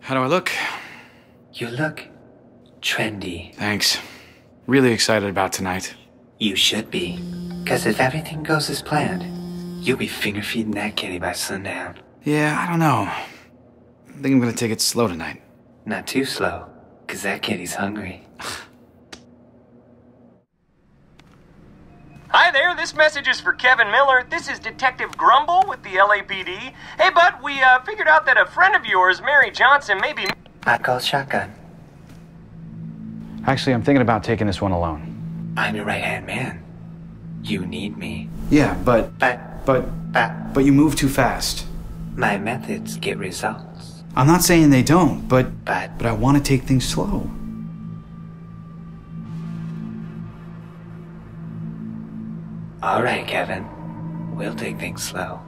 How do I look? You look trendy. Thanks. Really excited about tonight. You should be. Because if everything goes as planned, you'll be finger feeding that kitty by sundown. Yeah, I don't know. I think I'm gonna take it slow tonight. Not too slow, because that kitty's hungry. Hi there, this message is for Kevin Miller. This is Detective Grumble with the LAPD. Hey, bud, we uh, figured out that a friend of yours, Mary Johnson, may be. I call shotgun. Actually, I'm thinking about taking this one alone. I'm your right hand man. You need me. Yeah, but. But, But. but, But you move too fast. my methods get results. I'm not saying they don't, but. But, But I want to take things slow. Alright, Kevin. We'll take things slow.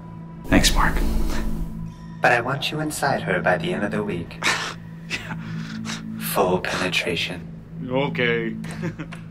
Thanks, Mark. But I want you inside her by the end of the week. Full penetration. Okay.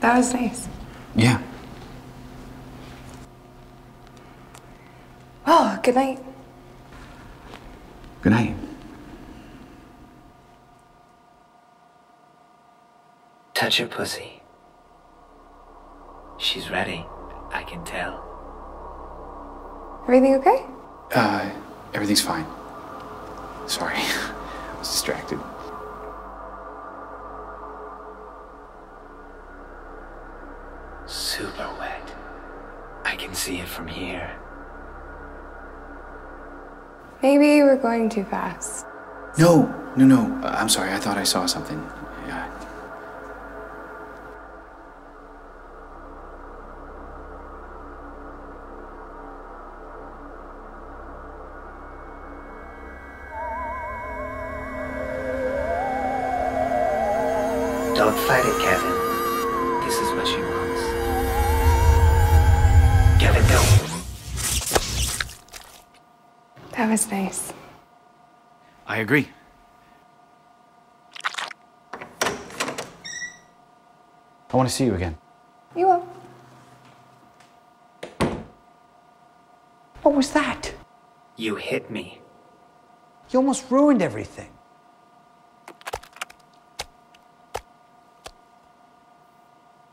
That was nice. Yeah. Oh, good night. Good night. Touch her pussy. She's ready. I can tell. Everything okay? Uh, everything's fine. Sorry. I was distracted. I can see it from here. Maybe we're going too fast. No, no, no. I'm sorry. I thought I saw something. Yeah. Don't fight it, Kevin. This is what you wants. Was nice. I agree. I want to see you again. You will. What was that? You hit me. You almost ruined everything.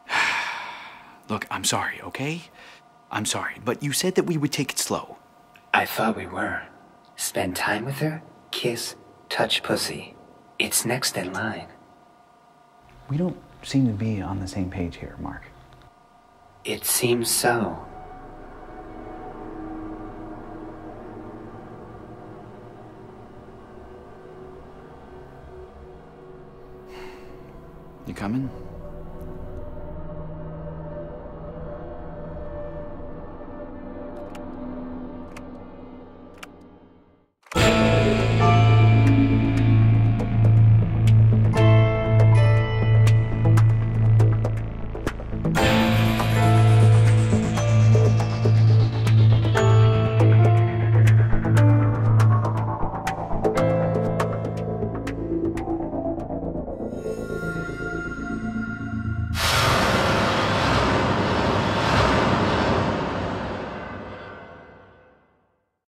Look, I'm sorry, okay? I'm sorry, but you said that we would take it slow. I thought we were. Spend time with her, kiss, touch pussy. It's next in line. We don't seem to be on the same page here, Mark. It seems so. You coming?